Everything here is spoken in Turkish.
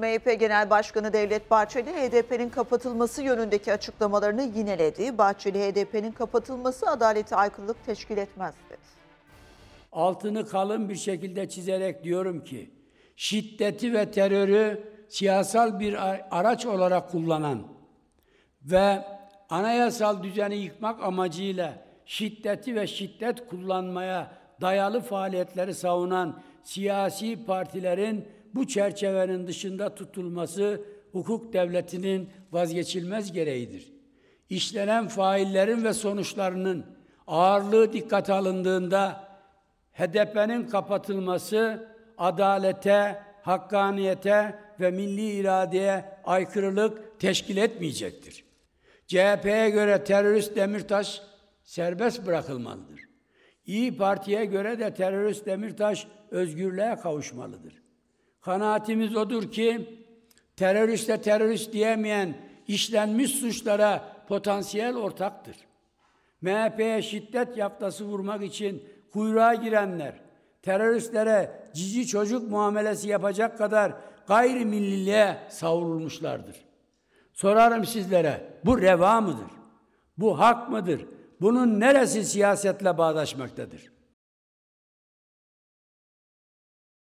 MHP Genel Başkanı Devlet Bahçeli, HDP'nin kapatılması yönündeki açıklamalarını yineledi. Bahçeli, HDP'nin kapatılması adalete aykırılık teşkil etmez dedi. altını kalın bir şekilde çizerek diyorum ki şiddeti ve terörü siyasal bir araç olarak kullanan ve anayasal düzeni yıkmak amacıyla şiddeti ve şiddet kullanmaya dayalı faaliyetleri savunan siyasi partilerin bu çerçevenin dışında tutulması hukuk devletinin vazgeçilmez gereğidir. İşlenen faillerin ve sonuçlarının ağırlığı dikkate alındığında HDP'nin kapatılması adalete, hakkaniyete ve milli iradeye aykırılık teşkil etmeyecektir. CHP'ye göre terörist Demirtaş serbest bırakılmalıdır. İyi Parti'ye göre de terörist Demirtaş özgürlüğe kavuşmalıdır. Kanaatimiz odur ki teröriste terörist diyemeyen işlenmiş suçlara potansiyel ortaktır. MHP'ye şiddet yaftası vurmak için kuyruğa girenler, teröristlere cici çocuk muamelesi yapacak kadar gayrimilliliğe savrulmuşlardır. Sorarım sizlere, bu reva mıdır? Bu hak mıdır? Bunun neresi siyasetle bağdaşmaktadır?